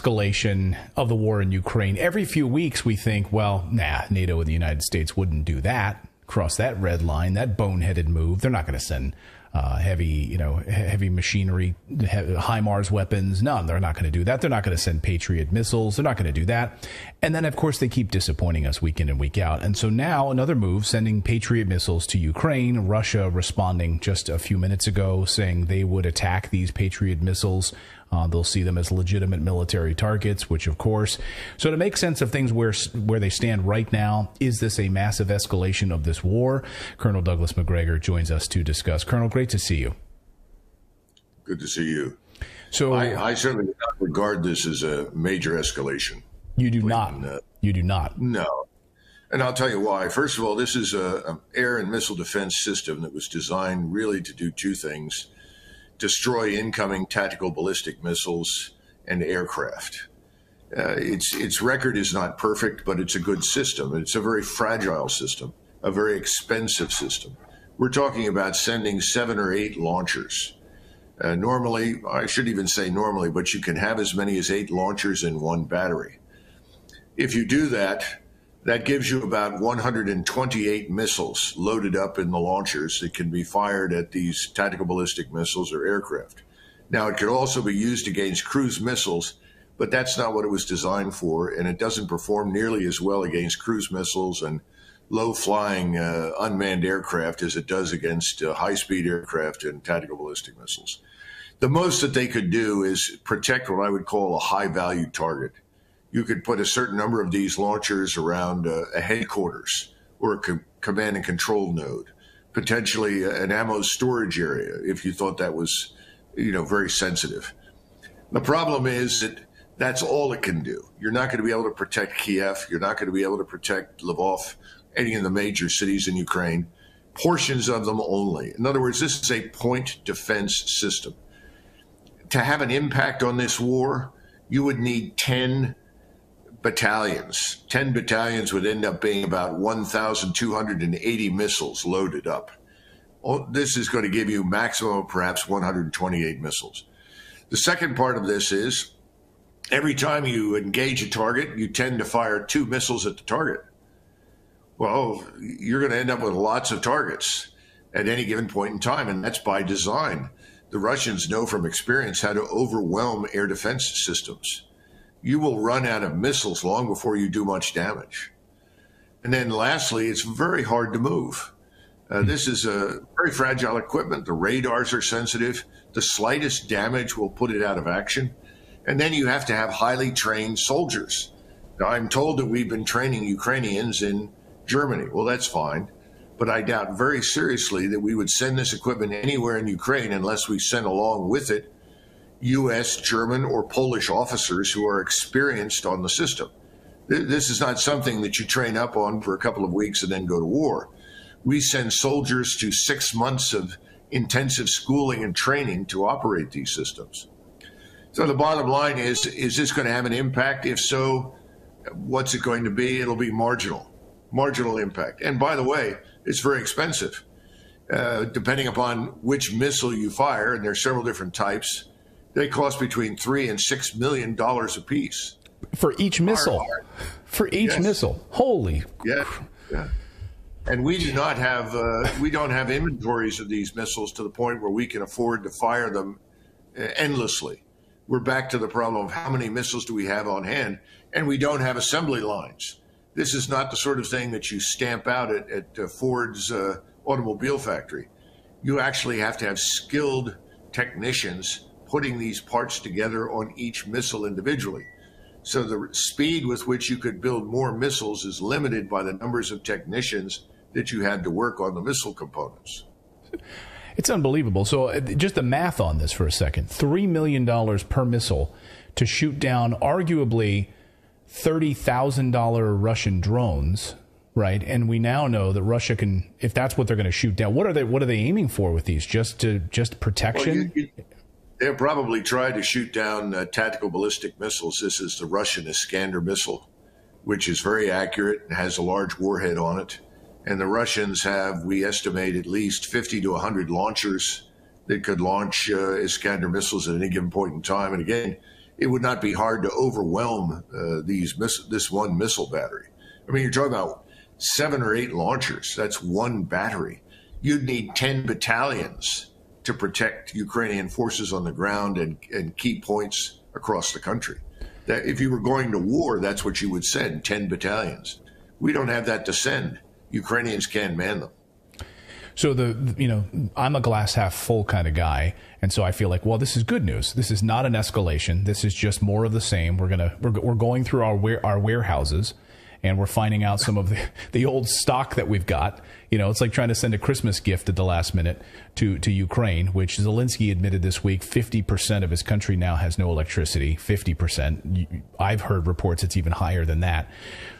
escalation of the war in Ukraine. Every few weeks, we think, well, nah, NATO and the United States wouldn't do that, cross that red line, that boneheaded move. They're not going to send uh, heavy, you know, heavy machinery, HIMARS weapons. No, they're not going to do that. They're not going to send Patriot missiles. They're not going to do that. And then, of course, they keep disappointing us week in and week out. And so now another move, sending Patriot missiles to Ukraine. Russia responding just a few minutes ago, saying they would attack these Patriot missiles uh, they'll see them as legitimate military targets, which of course. So to make sense of things where where they stand right now, is this a massive escalation of this war? Colonel Douglas Macgregor joins us to discuss. Colonel, great to see you. Good to see you. So I, I certainly do not regard this as a major escalation. You do not. Uh, you do not. No. And I'll tell you why. First of all, this is an air and missile defense system that was designed really to do two things destroy incoming tactical ballistic missiles and aircraft. Uh, its its record is not perfect, but it's a good system. It's a very fragile system, a very expensive system. We're talking about sending seven or eight launchers. Uh, normally, I should even say normally, but you can have as many as eight launchers in one battery. If you do that, that gives you about 128 missiles loaded up in the launchers that can be fired at these tactical ballistic missiles or aircraft. Now, it could also be used against cruise missiles, but that's not what it was designed for, and it doesn't perform nearly as well against cruise missiles and low flying uh, unmanned aircraft as it does against uh, high speed aircraft and tactical ballistic missiles. The most that they could do is protect what I would call a high value target you could put a certain number of these launchers around a, a headquarters or a co- command and control node, potentially an ammo storage area if you thought that was, you know, very sensitive. The problem is that that's all it can do. You're not going to be able to protect Kiev. You're not going to be able to protect Lvov, any of the major cities in Ukraine, portions of them only. In other words, this is a point defense system. To have an impact on this war, you would need 10 battalions. 10 battalions would end up being about 1,280 missiles loaded up. Oh, this is going to give you maximum perhaps 128 missiles. The second part of this is every time you engage a target, you tend to fire two missiles at the target. Well, you're going to end up with lots of targets at any given point in time, and that's by design. The Russians know from experience how to overwhelm air defense systems you will run out of missiles long before you do much damage. And then lastly, it's very hard to move. Uh, hmm. this is a very fragile equipment. The radars are sensitive. The slightest damage will put it out of action. And then you have to have highly trained soldiers. Now, I'm told that we've been training Ukrainians in Germany. Well, that's fine. But I doubt very seriously that we would send this equipment anywhere in Ukraine unless we sent along with it U.S., German, or Polish officers who are experienced on the system. This is not something that you train up on for a couple of weeks and then go to war. We send soldiers to six months of intensive schooling and training to operate these systems. So the bottom line is, is this going to have an impact? If so, what's it going to be? It'll be marginal, marginal impact. And by the way, it's very expensive. Uh, depending upon which missile you fire, and there's several different types, they cost between three and six million dollars a piece for each missile. For each yes. missile, holy. Yeah, yeah. And we do not have uh, we don't have inventories of these missiles to the point where we can afford to fire them uh, endlessly. We're back to the problem of how many missiles do we have on hand, and we don't have assembly lines. This is not the sort of thing that you stamp out at, at uh, Ford's uh, automobile factory. You actually have to have skilled technicians putting these parts together on each missile individually. So the speed with which you could build more missiles is limited by the numbers of technicians that you had to work on the missile components. It's unbelievable. So uh, just the math on this for a second. $3 million per missile to shoot down arguably $30,000 Russian drones, right? And we now know that Russia can, if that's what they're going to shoot down, what are they, what are they aiming for with these? Just to, just protection? Well, you, you, They'll probably try to shoot down uh, tactical ballistic missiles. This is the Russian Iskander missile, which is very accurate and has a large warhead on it. And the Russians have, we estimate, at least 50 to 100 launchers that could launch uh, Iskander missiles at any given point in time. And again, it would not be hard to overwhelm uh, these this one missile battery. I mean, you're talking about seven or eight launchers. That's one battery. You'd need 10 battalions to protect Ukrainian forces on the ground and, and key points across the country. That if you were going to war, that's what you would send 10 battalions. We don't have that to send. Ukrainians can't man them. So the you know I'm a glass half full kind of guy, and so I feel like well this is good news. This is not an escalation. This is just more of the same. We're gonna we're, we're going through our our warehouses and we're finding out some of the, the old stock that we've got. You know, it's like trying to send a Christmas gift at the last minute to, to Ukraine, which Zelensky admitted this week 50% of his country now has no electricity. 50%. I've heard reports it's even higher than that.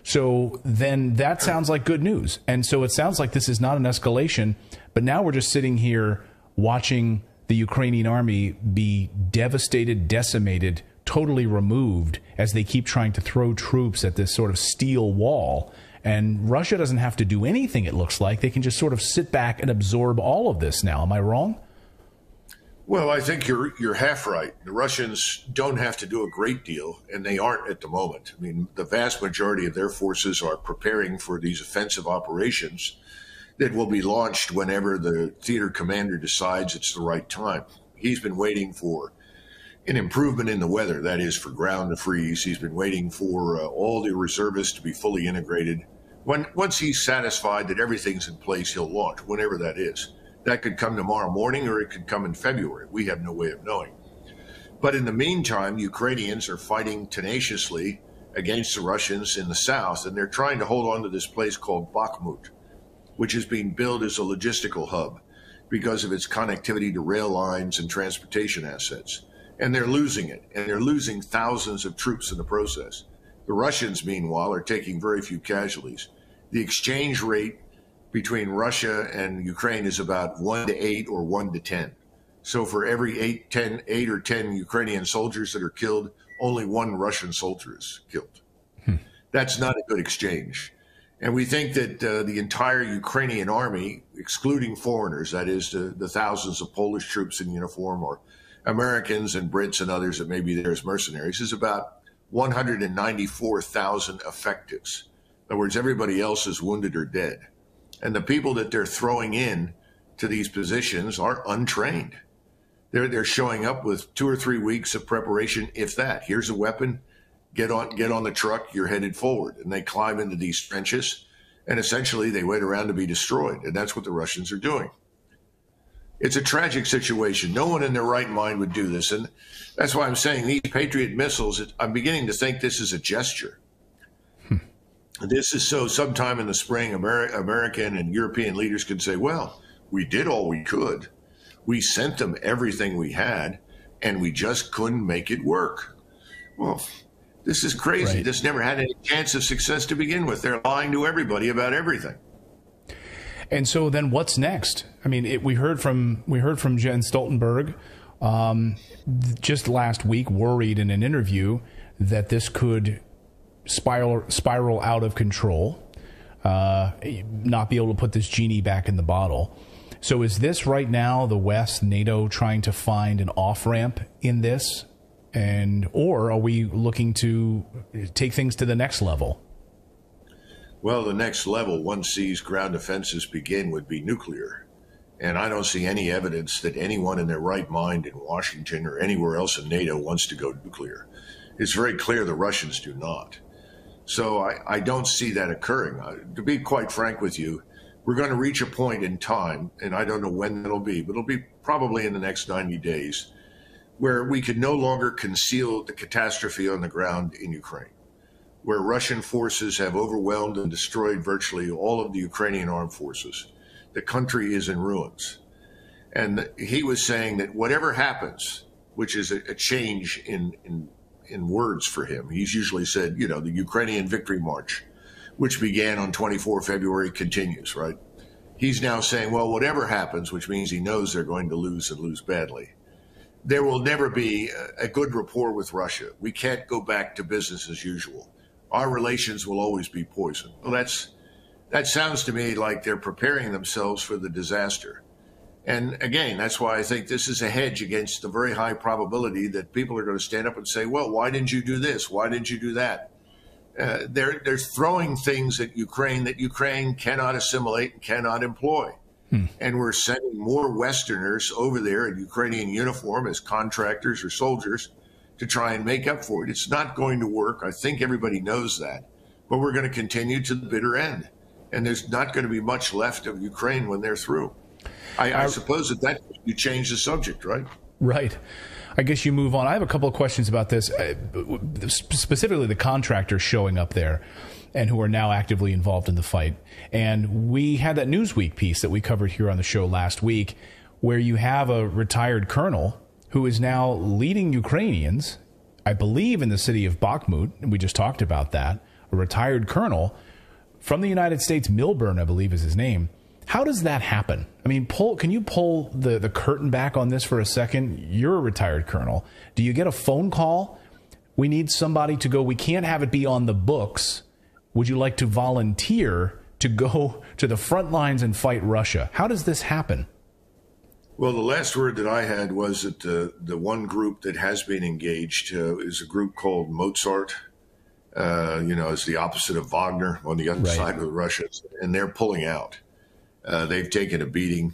So then that sounds like good news. And so it sounds like this is not an escalation, but now we're just sitting here watching the Ukrainian army be devastated, decimated, totally removed as they keep trying to throw troops at this sort of steel wall. And Russia doesn't have to do anything, it looks like. They can just sort of sit back and absorb all of this now. Am I wrong? Well, I think you're you're half right. The Russians don't have to do a great deal, and they aren't at the moment. I mean, the vast majority of their forces are preparing for these offensive operations that will be launched whenever the theater commander decides it's the right time. He's been waiting for an improvement in the weather. That is for ground to freeze. He's been waiting for uh, all the reservists to be fully integrated. When once he's satisfied that everything's in place, he'll launch whenever that is. That could come tomorrow morning, or it could come in February. We have no way of knowing. But in the meantime, Ukrainians are fighting tenaciously against the Russians in the south, and they're trying to hold on to this place called Bakhmut, which is being built as a logistical hub because of its connectivity to rail lines and transportation assets and they're losing it, and they're losing thousands of troops in the process. The Russians, meanwhile, are taking very few casualties. The exchange rate between Russia and Ukraine is about one to eight or one to 10. So for every eight, 10, eight or 10 Ukrainian soldiers that are killed, only one Russian soldier is killed. Hmm. That's not a good exchange. And we think that uh, the entire Ukrainian army, excluding foreigners, that is, the, the thousands of Polish troops in uniform or Americans and Brits and others that may be there as mercenaries is about 194,000 effectives. In other words, everybody else is wounded or dead. And the people that they're throwing in to these positions are untrained. They're, they're showing up with two or three weeks of preparation, if that. Here's a weapon, get on, get on the truck, you're headed forward. And they climb into these trenches and essentially they wait around to be destroyed. And that's what the Russians are doing. It's a tragic situation. No one in their right mind would do this. And that's why I'm saying these Patriot missiles, I'm beginning to think this is a gesture. Hmm. This is so sometime in the spring, American and European leaders can say, well, we did all we could. We sent them everything we had, and we just couldn't make it work. Well, this is crazy. Right. This never had any chance of success to begin with. They're lying to everybody about everything. And so then what's next? I mean, it, we heard from we heard from Jens Stoltenberg um, just last week, worried in an interview that this could spiral spiral out of control, uh, not be able to put this genie back in the bottle. So is this right now the West, NATO, trying to find an off ramp in this, and or are we looking to take things to the next level? Well, the next level one sees ground offenses begin would be nuclear. And I don't see any evidence that anyone in their right mind in Washington or anywhere else in NATO wants to go nuclear. It's very clear the Russians do not. So I, I don't see that occurring. Uh, to be quite frank with you, we're going to reach a point in time, and I don't know when that'll be, but it'll be probably in the next 90 days, where we can no longer conceal the catastrophe on the ground in Ukraine where Russian forces have overwhelmed and destroyed virtually all of the Ukrainian armed forces. The country is in ruins. And he was saying that whatever happens, which is a, a change in, in, in words for him, he's usually said, you know, the Ukrainian Victory March, which began on 24 February, continues, right? He's now saying, well, whatever happens, which means he knows they're going to lose and lose badly, there will never be a, a good rapport with Russia. We can't go back to business as usual our relations will always be poisoned. Well, that's that sounds to me like they're preparing themselves for the disaster. And again, that's why I think this is a hedge against the very high probability that people are going to stand up and say, well, why didn't you do this? Why didn't you do that? Uh, they're, they're throwing things at Ukraine that Ukraine cannot assimilate and cannot employ. Hmm. And we're sending more Westerners over there in Ukrainian uniform as contractors or soldiers to try and make up for it. It's not going to work. I think everybody knows that. But we're going to continue to the bitter end. And there's not going to be much left of Ukraine when they're through. I, I suppose that that you change the subject, right? Right. I guess you move on. I have a couple of questions about this, uh, specifically the contractors showing up there and who are now actively involved in the fight. And we had that Newsweek piece that we covered here on the show last week, where you have a retired colonel who is now leading Ukrainians, I believe, in the city of Bakhmut. And we just talked about that. A retired colonel from the United States, Milburn, I believe, is his name how does that happen? I mean, pull. Can you pull the the curtain back on this for a second? You're a retired colonel. Do you get a phone call? We need somebody to go. We can't have it be on the books. Would you like to volunteer to go to the front lines and fight Russia? How does this happen? Well, the last word that I had was that uh, the one group that has been engaged uh, is a group called Mozart. Uh, you know, it's the opposite of Wagner on the other right. side of the Russians, and they're pulling out. Uh, they've taken a beating,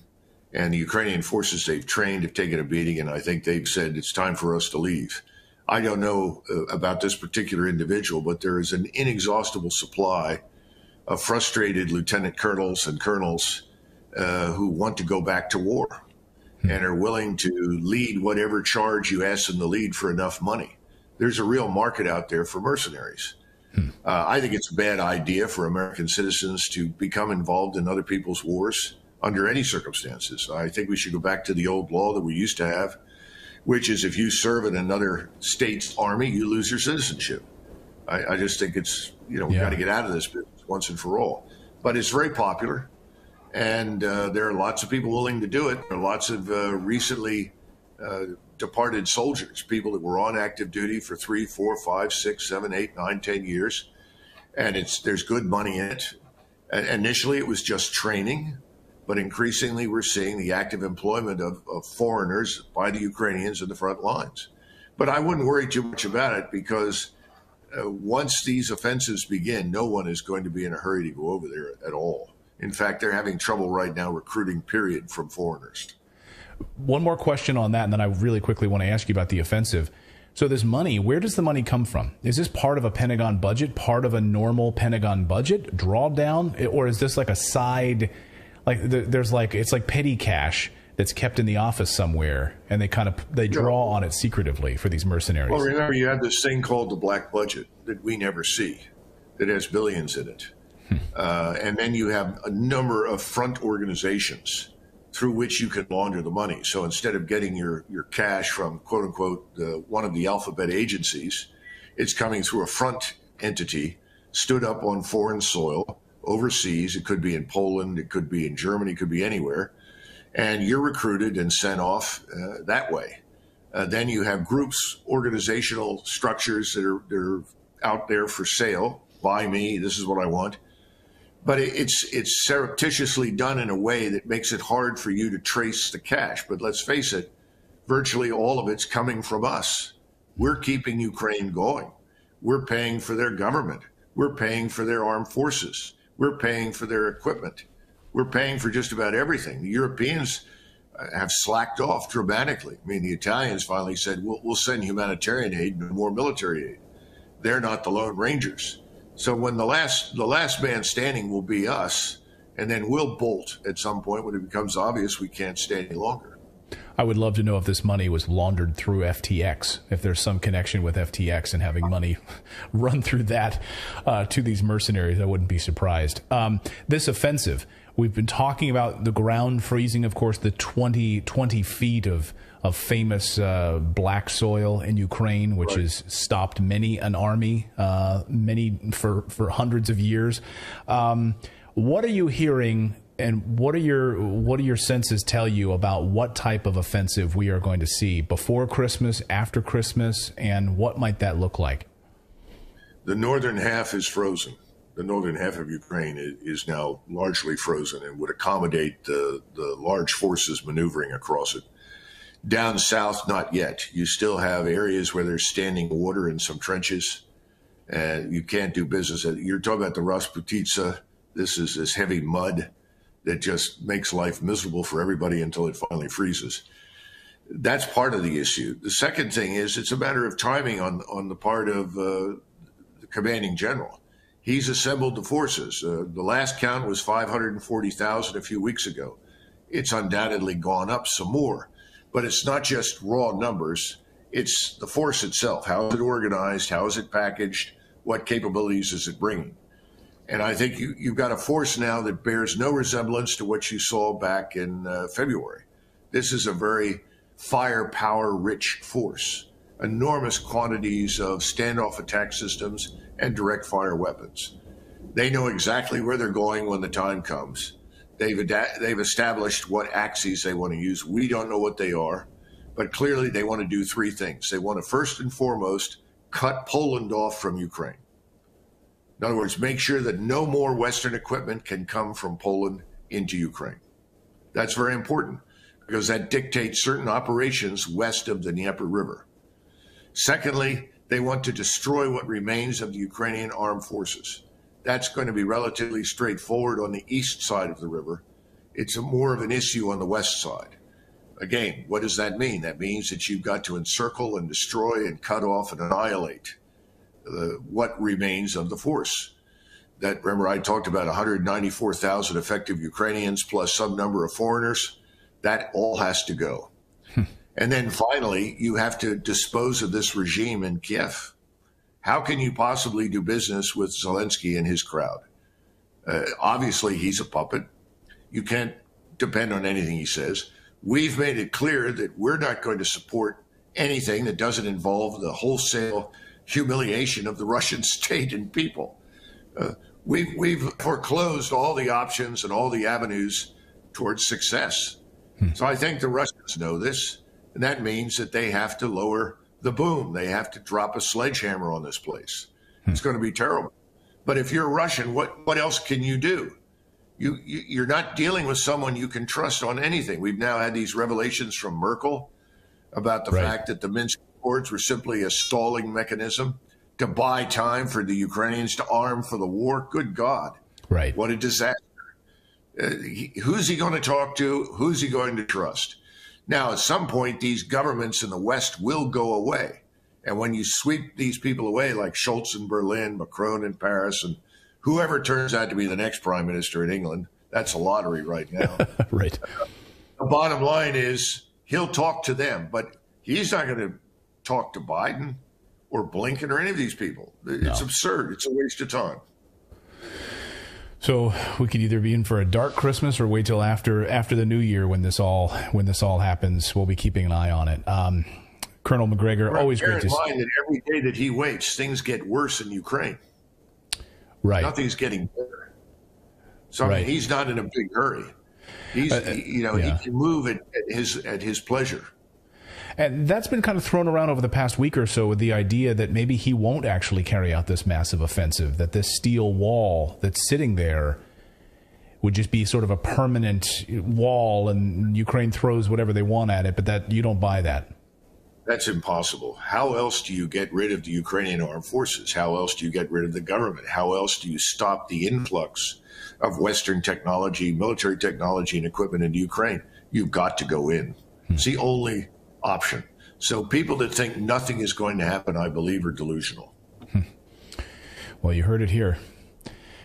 and the Ukrainian forces they've trained have taken a beating, and I think they've said it's time for us to leave. I don't know uh, about this particular individual, but there is an inexhaustible supply of frustrated lieutenant colonels and colonels uh, who want to go back to war hmm. and are willing to lead whatever charge you ask them to lead for enough money. There's a real market out there for mercenaries. Hmm. Uh, I think it's a bad idea for American citizens to become involved in other people's wars under any circumstances. I think we should go back to the old law that we used to have, which is if you serve in another state's army, you lose your citizenship. I, I just think it's, you know, we've yeah. got to get out of this business once and for all. But it's very popular, and uh, there are lots of people willing to do it. There are lots of uh, recently uh, departed soldiers, people that were on active duty for three, four, five, six, seven, eight, nine, ten years, and it's there's good money in it. And initially, it was just training, but increasingly, we're seeing the active employment of, of foreigners by the Ukrainians in the front lines. But I wouldn't worry too much about it because uh, once these offensives begin, no one is going to be in a hurry to go over there at all. In fact, they're having trouble right now recruiting, period, from foreigners. One more question on that, and then I really quickly want to ask you about the offensive. So, this money, where does the money come from? Is this part of a Pentagon budget, part of a normal Pentagon budget drawdown, or is this like a side? Like there's like it's like petty cash that's kept in the office somewhere, and they kind of they draw on it secretively for these mercenaries. Well, remember you have this thing called the black budget that we never see, that has billions in it. uh, and then you have a number of front organizations through which you can launder the money. So instead of getting your, your cash from quote unquote one of the alphabet agencies, it's coming through a front entity stood up on foreign soil overseas. It could be in Poland, it could be in Germany, it could be anywhere. And you're recruited and sent off uh, that way. Uh, then you have groups, organizational structures that are, that are out there for sale. Buy me, this is what I want but it's it's surreptitiously done in a way that makes it hard for you to trace the cash. But let's face it, virtually all of it's coming from us. We're keeping Ukraine going. We're paying for their government. We're paying for their armed forces. We're paying for their equipment. We're paying for just about everything. The Europeans uh, have slacked off dramatically. I mean, the Italians finally said, we'll, we'll send humanitarian aid and more military aid. They're not the Lone Rangers. So when the last the last man standing will be us, and then we'll bolt at some point when it becomes obvious we can't stay any longer. I would love to know if this money was laundered through FTX, if there's some connection with FTX and having money run through that uh, to these mercenaries. I wouldn't be surprised. Um, this offensive, we've been talking about the ground freezing, of course, the 20, 20 feet of of famous uh, black soil in Ukraine, which right. has stopped many an army, uh, many for for hundreds of years. Um, what are you hearing, and what are your what do your senses tell you about what type of offensive we are going to see before Christmas, after Christmas, and what might that look like? The northern half is frozen. the northern half of Ukraine is now largely frozen and would accommodate the, the large forces maneuvering across it. Down south, not yet. You still have areas where there's standing water in some trenches, and you can't do business. You're talking about the Rasputitsa. This is this heavy mud that just makes life miserable for everybody until it finally freezes. That's part of the issue. The second thing is it's a matter of timing on on the part of uh, the commanding general. He's assembled the forces. Uh, the last count was 540,000 a few weeks ago. It's undoubtedly gone up some more, but it's not just raw numbers. It's the force itself. How is it organized? How is it packaged? What capabilities is it bringing? And I think you, you've got a force now that bears no resemblance to what you saw back in uh, February. This is a very firepower rich force, enormous quantities of standoff attack systems and direct fire weapons. They know exactly where they're going when the time comes. They've, ad- they've established what axes they want to use. We don't know what they are, but clearly they want to do three things. They want to first and foremost cut Poland off from Ukraine. In other words, make sure that no more Western equipment can come from Poland into Ukraine. That's very important because that dictates certain operations west of the Dnieper River. Secondly, they want to destroy what remains of the Ukrainian armed forces. That's going to be relatively straightforward on the east side of the river. It's more of an issue on the west side. Again, what does that mean? That means that you've got to encircle and destroy and cut off and annihilate what remains of the force. That remember I talked about 194,000 effective Ukrainians plus some number of foreigners. That all has to go. Hmm. And then finally, you have to dispose of this regime in Kiev. How can you possibly do business with Zelensky and his crowd? Uh, obviously, he's a puppet. You can't depend on anything he says. We've made it clear that we're not going to support anything that doesn't involve the wholesale humiliation of the Russian state and people. Uh, we've, we've foreclosed all the options and all the avenues towards success. Hmm. So I think the Russians know this, and that means that they have to lower the boom. They have to drop a sledgehammer on this place. Hmm. It's going to be terrible. But if you're Russian, what, what else can you do? You, you you're not dealing with someone you can trust on anything. We've now had these revelations from Merkel about the right. fact that the Minsk Accords were simply a stalling mechanism to buy time for the Ukrainians to arm for the war. Good God. Right. What a disaster. Uh, he, who's he going to talk to? Who's he going to trust? Now, at some point, these governments in the West will go away. And when you sweep these people away, like Scholz in Berlin, Macron in Paris, and whoever turns out to be the next prime minister in England, that's a lottery right now. right. The bottom line is he'll talk to them, but he's not going to talk to Biden or Blinken or any of these people. It's no. absurd. It's a waste of time. So we could either be in for a dark Christmas or wait till after after the new year when this all when this all happens. We'll be keeping an eye on it. Um, Colonel Macgregor, right. always great to see. that every day that he waits, things get worse in Ukraine. Right, nothing's getting better. So right. I mean, he's not in a big hurry. He's uh, you know yeah. he can move at, at his at his pleasure. And that's been kind of thrown around over the past week or so with the idea that maybe he won't actually carry out this massive offensive, that this steel wall that's sitting there would just be sort of a permanent wall and Ukraine throws whatever they want at it, but that you don't buy that. That's impossible. How else do you get rid of the Ukrainian armed forces? How else do you get rid of the government? How else do you stop the influx of Western technology, military technology, and equipment into Ukraine? You've got to go in. Hmm. It's the only option. So people that think nothing is going to happen, I believe, are delusional. Well, you heard it here.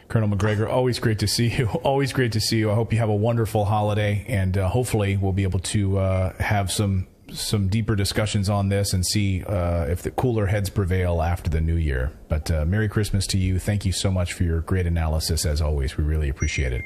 Colonel Macgregor, always great to see you. Always great to see you. I hope you have a wonderful holiday, and uh, hopefully we'll be able to uh, have some some deeper discussions on this and see uh, if the cooler heads prevail after the new year. But uh, Merry Christmas to you. Thank you so much for your great analysis, as always. We really appreciate it.